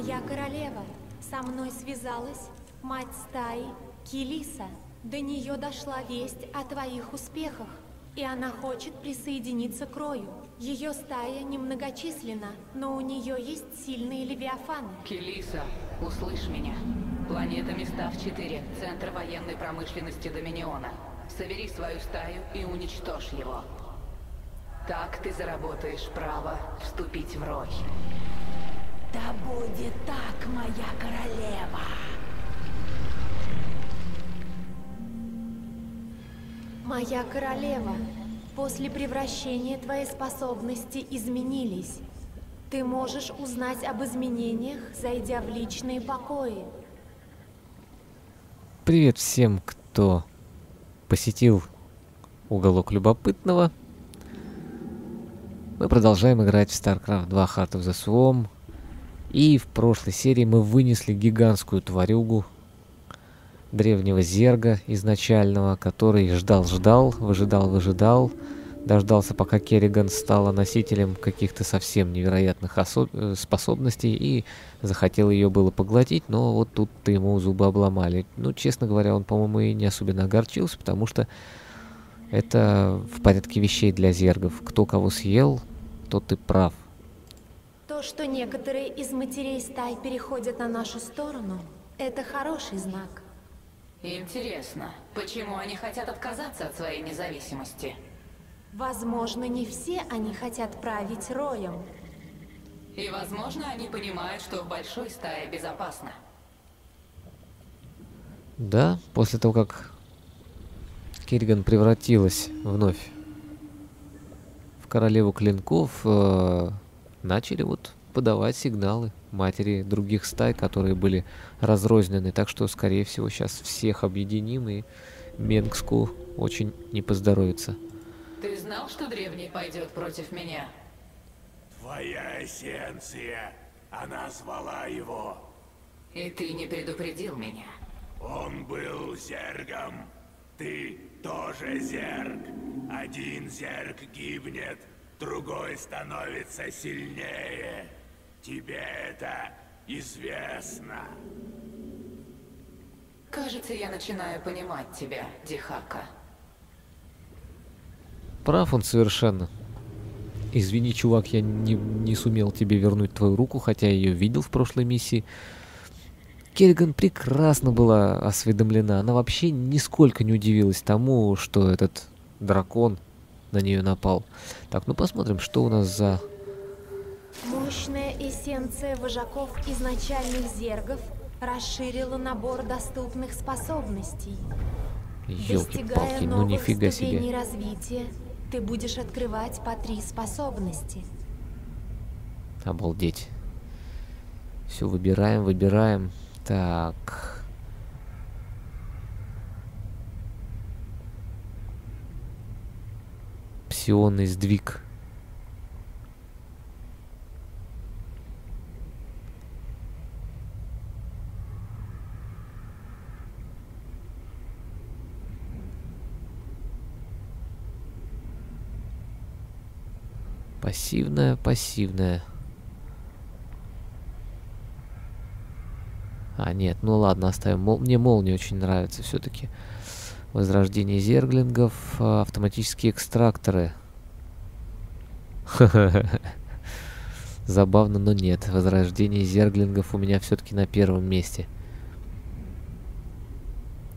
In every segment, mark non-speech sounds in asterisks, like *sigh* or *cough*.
Моя королева, со мной связалась мать стаи Килиса. До нее дошла весть о твоих успехах, и она хочет присоединиться к Рою. Ее стая немногочисленна, но у нее есть сильные левиафаны. Келиса, услышь меня. Планета Мистав-4, центр военной промышленности Доминиона. Собери свою стаю и уничтожь его. Так ты заработаешь право вступить в Рой. Да будет так, моя королева. Моя королева, после превращения твои способности изменились. Ты можешь узнать об изменениях, зайдя в личные покои. Привет всем, кто посетил уголок любопытного. Мы продолжаем играть в StarCraft 2 Heart of the Swarm. И в прошлой серии мы вынесли гигантскую тварюгу древнего зерга изначального, который ждал-ждал, выжидал-выжидал, дождался, пока Керриган стала носителем каких-то совсем невероятных э, способностей и захотел ее было поглотить, но вот тут-то ему зубы обломали. Ну, честно говоря, он, по-моему, и не особенно огорчился, потому что это в порядке вещей для зергов. Кто кого съел, тот и прав. То, что некоторые из матерей стай переходят на нашу сторону, это хороший знак. Интересно, почему они хотят отказаться от своей независимости? Возможно, не все они хотят править роем. И возможно, они понимают, что в большой стае безопасно. Да, после того, как Кирган превратилась вновь в королеву клинков, э, начали вот подавать сигналы матери других стай, которые были разрознены. Так что, скорее всего, сейчас всех объединим и Менгску очень не поздоровится. Ты знал, что древний пойдет против меня? Твоя эссенция. Она звала его. И ты не предупредил меня. Он был зергом. Ты тоже зерг. Один зерг гибнет, другой становится сильнее. Тебе это известно. Кажется, я начинаю понимать тебя, Дихака. Прав он совершенно. Извини, чувак, я не, не сумел тебе вернуть твою руку, хотя я ее видел в прошлой миссии. Кельган прекрасно была осведомлена. Она вообще нисколько не удивилась тому, что этот дракон на нее напал. Так, ну посмотрим, что у нас за Мощная эссенция вожаков изначальных зергов расширила набор доступных способностей. Ёлки-палки, ну нифига себе. развития, ты будешь открывать по три способности. Обалдеть. Все выбираем, выбираем. Так. Псионный сдвиг. Пассивная, пассивная. А, нет, ну ладно, оставим. Мол, мне молния очень нравится все-таки. Возрождение зерглингов, а, автоматические экстракторы. *laughs* Забавно, но нет. Возрождение зерглингов у меня все-таки на первом месте.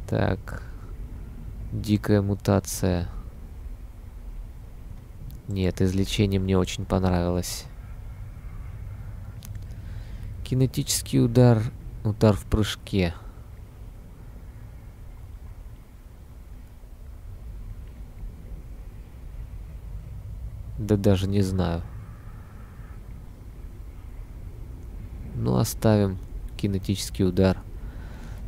Так. Дикая мутация. Нет, излечение мне очень понравилось. Кинетический удар, удар в прыжке. Да даже не знаю. Ну, оставим кинетический удар.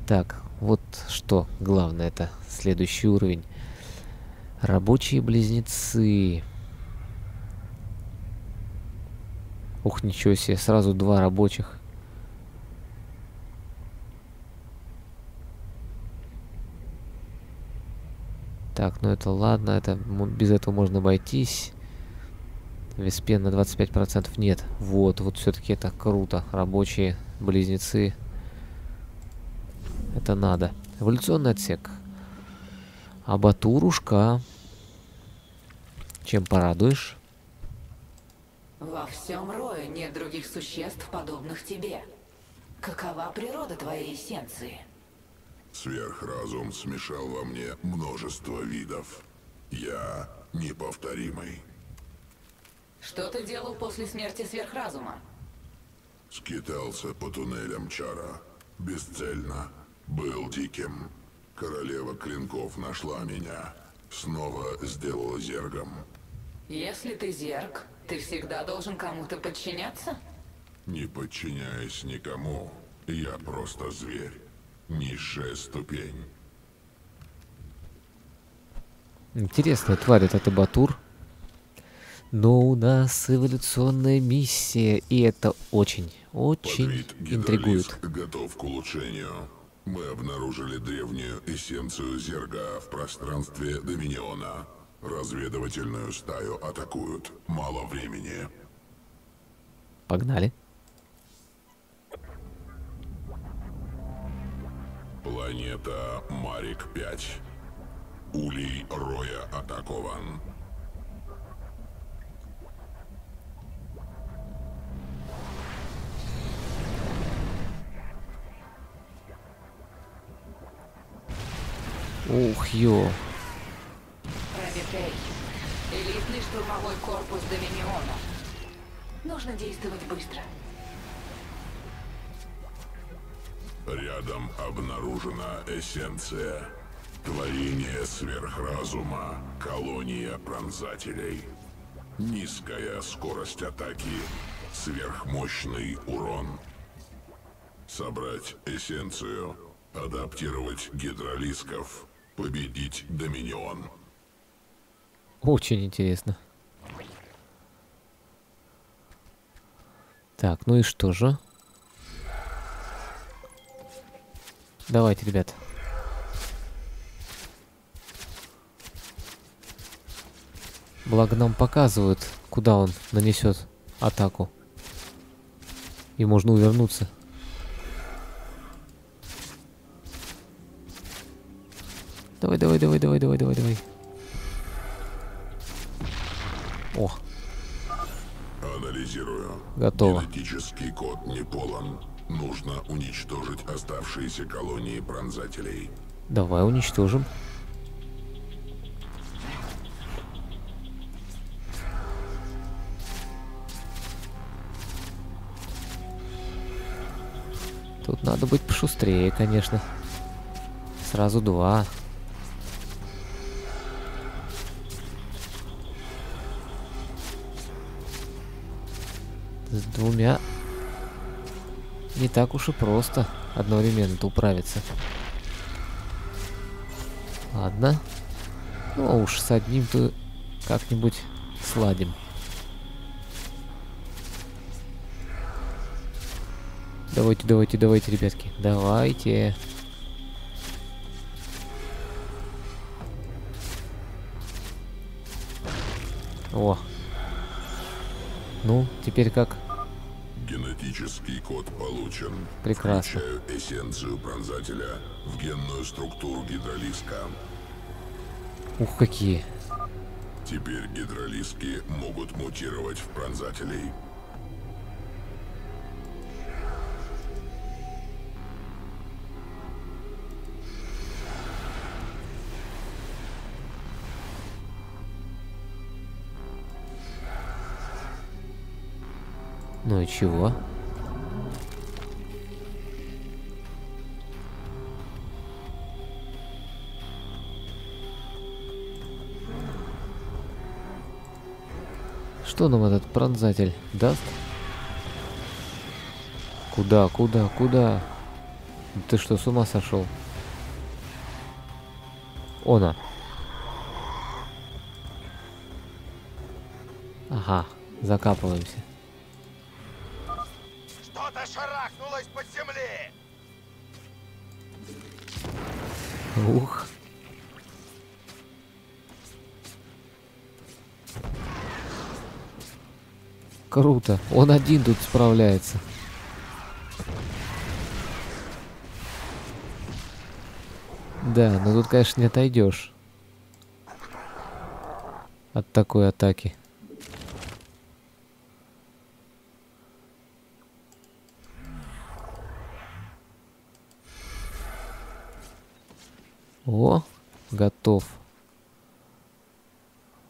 Так, вот что главное, это следующий уровень. Рабочие близнецы. Ух, ничего себе, сразу два рабочих. Так, ну это ладно, это без этого можно обойтись. Веспен на 25% нет. Вот, вот все-таки это круто. Рабочие близнецы. Это надо. Эволюционный отсек. Абатурушка. Чем порадуешь? Во всем рое нет других существ, подобных тебе. Какова природа твоей эссенции? Сверхразум смешал во мне множество видов. Я неповторимый. Что ты делал после смерти сверхразума? Скитался по туннелям Чара. Бесцельно. Был диким. Королева клинков нашла меня. Снова сделала зергом. Если ты зерк, ты всегда должен кому-то подчиняться? Не подчиняясь никому, я просто зверь. Низшая ступень. Интересная тварь этот Абатур. Но у нас эволюционная миссия, и это очень, очень Подвид интригует. готов к улучшению. Мы обнаружили древнюю эссенцию зерга в пространстве Доминиона. Разведывательную стаю атакуют. Мало времени. Погнали. Планета Марик-5. Улей Роя атакован. Ух, ё. Прометей. Элитный штурмовой корпус Доминиона. Нужно действовать быстро. Рядом обнаружена эссенция. Творение сверхразума. Колония пронзателей. Низкая скорость атаки. Сверхмощный урон. Собрать эссенцию. Адаптировать гидролисков. Победить Доминион. Очень интересно. Так, ну и что же? Давайте, ребят. Благо нам показывают, куда он нанесет атаку. И можно увернуться. Давай, давай, давай, давай, давай, давай, давай. О, Анализирую. Готово. Генетический код не полон. Нужно уничтожить оставшиеся колонии пронзателей. давай уничтожим. Тут надо быть пошустрее, конечно. Сразу два. Двумя не так уж и просто одновременно управиться. Ладно. Ну а уж с одним-то как-нибудь сладим. Давайте, давайте, давайте, ребятки. Давайте. О. Ну, теперь как? Генетический код получен. Прекрасно. Включаю эссенцию пронзателя в генную структуру гидролиска. Ух, какие. Теперь гидролиски могут мутировать в пронзателей. Ну и чего? Что нам этот пронзатель даст? Куда, куда, куда? Ты что, с ума сошел? Она. Ага, закапываемся. Что-то шарахнулось под земли! Ух. Круто. Он один тут справляется. Да, но тут, конечно, не отойдешь от такой атаки. О, готов.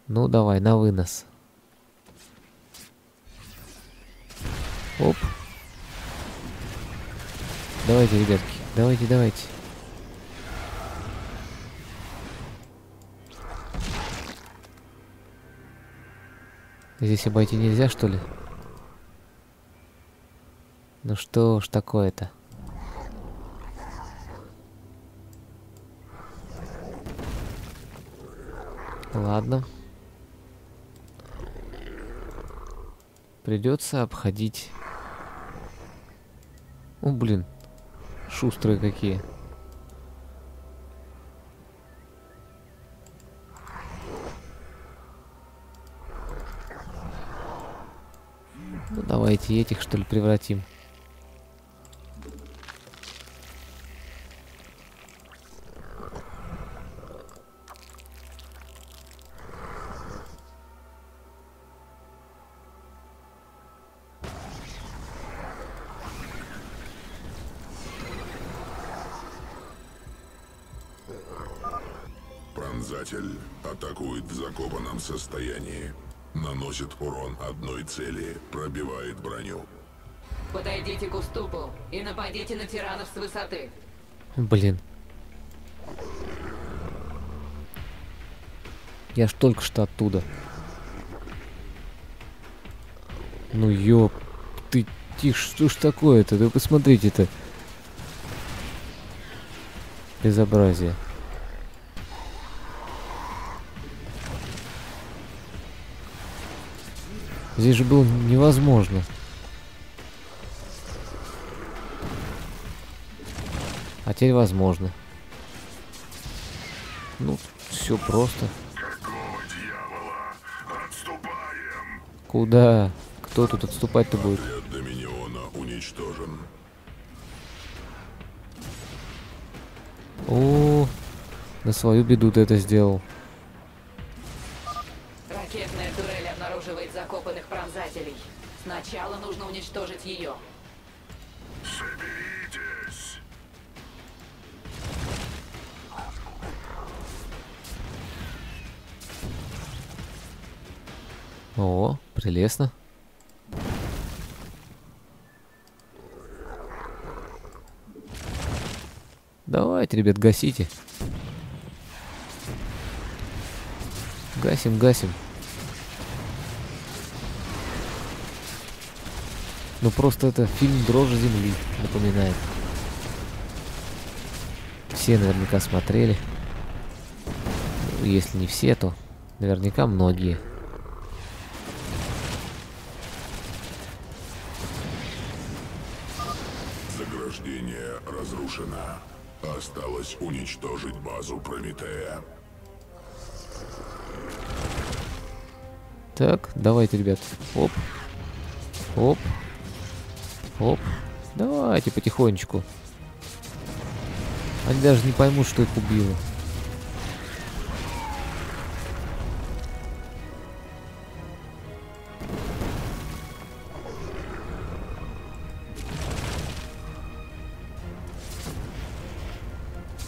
Ну, давай, на вынос. Оп. Давайте, ребятки, давайте, давайте. Здесь обойти нельзя, что ли? Ну что ж такое-то? Ладно. Придется обходить. О, блин. Шустрые какие. Ну, давайте этих, что ли, превратим. Пронзатель атакует в закопанном состоянии. Наносит урон одной цели, пробивает броню. Подойдите к уступу и нападите на тиранов с высоты. Блин. Я ж только что оттуда. Ну ёп, ты тише, что ж такое-то? Да посмотрите-то. Безобразие. Здесь же было невозможно. А теперь возможно. Ну, все просто. Куда? Кто тут отступать-то будет? Свою беду ты это сделал. Ракетная турель обнаруживает закопанных пронзателей. Сначала нужно уничтожить ее. Соберитесь! О, прелестно. Давайте, ребят, гасите. Гасим, гасим. Ну просто это фильм «Дрожь земли» напоминает. Все наверняка смотрели. Если не все, то наверняка многие. Заграждение разрушено. Осталось уничтожить базу Прометея. Так, давайте, ребят. Оп. Оп. Оп. Давайте потихонечку. Они даже не поймут, что их убило.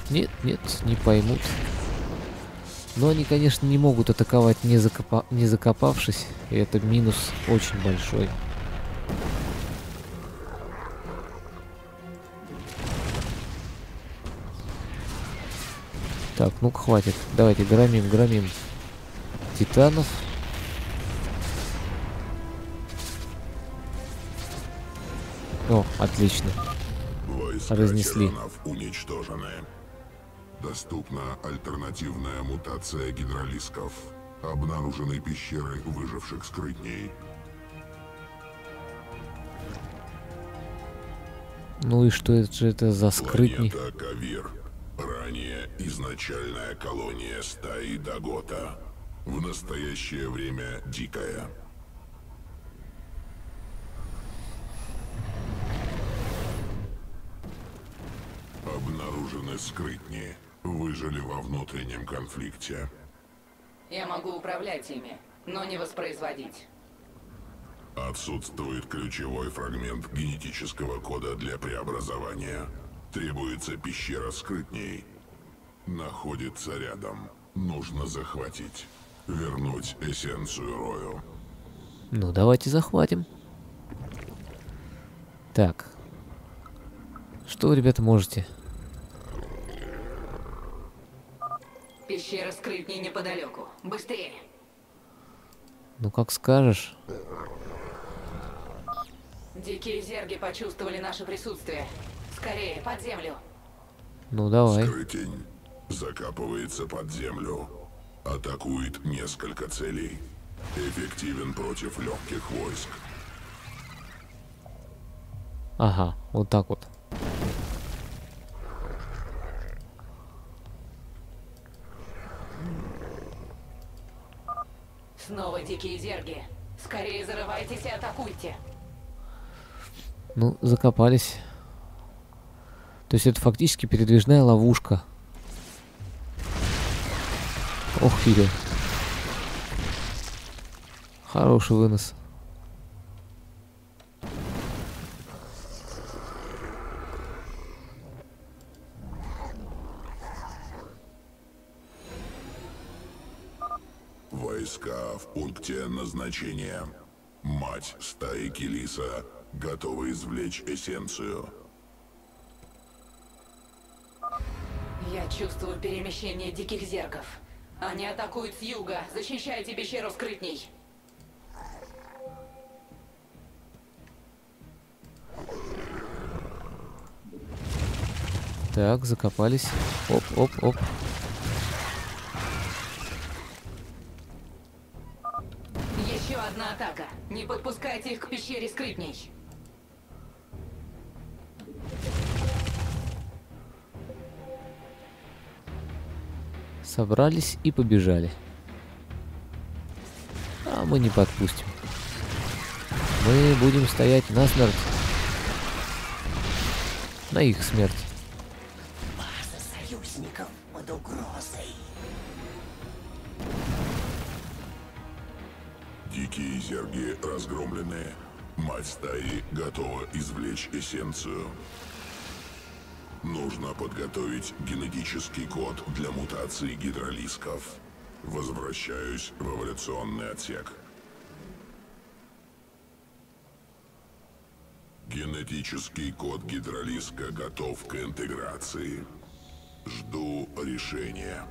Нет, нет, не поймут. Но они, конечно, не могут атаковать, не, закопа... не закопавшись. И это минус очень большой. Так, ну-ка хватит. Давайте громим, громим титанов. О, отлично. Войска Разнесли. уничтожены. Доступна альтернативная мутация гидролисков. Обнаружены пещеры выживших скрытней. Ну и что это же это за скрытни? Планета Кавир. Ранее изначальная колония стаи Дагота. В настоящее время дикая. Скрытни. выжили во внутреннем конфликте. Я могу управлять ими, но не воспроизводить. Отсутствует ключевой фрагмент генетического кода для преобразования. Требуется пещера скрытней. Находится рядом. Нужно захватить. Вернуть эссенцию Рою. Ну, давайте захватим. Так. Что вы, ребята, можете? Пещера скрытней неподалеку. Быстрее! Ну, как скажешь. Дикие зерги почувствовали наше присутствие. Скорее, под землю. Ну, давай. Скрытень закапывается под землю. Атакует несколько целей. Эффективен против легких войск. Ага, вот так вот. Снова дикие зерги. Скорее зарывайтесь и атакуйте. Ну, закопались. То есть это фактически передвижная ловушка. Ох, ее. Хороший вынос. Войска в пункте назначения. Мать стаи Килиса готова извлечь эссенцию. Я чувствую перемещение диких зергов. Они атакуют с юга. Защищайте пещеру скрытней. Так, закопались. Оп, оп, оп. Подпускайте их к пещере скрытней. Собрались и побежали. А мы не подпустим. Мы будем стоять на смерть. На их смерть. Дикие зерги разгромлены. Мать стаи готова извлечь эссенцию. Нужно подготовить генетический код для мутации гидролисков. Возвращаюсь в эволюционный отсек. Генетический код гидролиска готов к интеграции. Жду решения.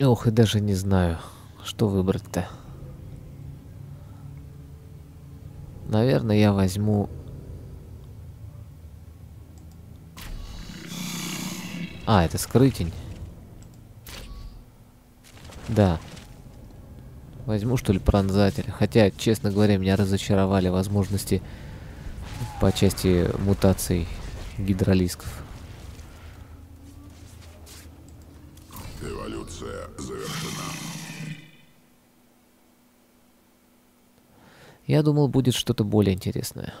Ох, и даже не знаю, что выбрать-то. Наверное, я возьму... А, это скрытень. Да. Возьму, что ли, пронзатель. Хотя, честно говоря, меня разочаровали возможности по части мутаций гидролисков. Я думал, будет что-то более интересное,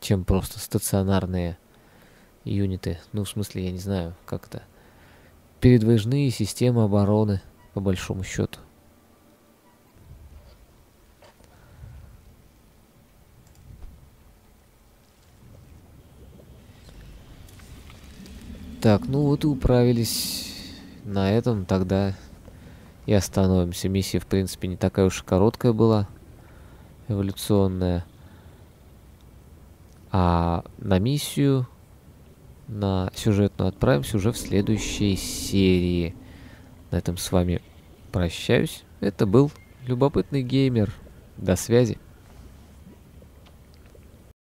чем просто стационарные юниты. Ну, в смысле, я не знаю, как это. Передвижные системы обороны, по большому счету. Так, ну вот и управились на этом тогда и остановимся. Миссия, в принципе, не такая уж и короткая была эволюционная. А на миссию, на сюжетную отправимся уже в следующей серии. На этом с вами прощаюсь. Это был любопытный геймер. До связи.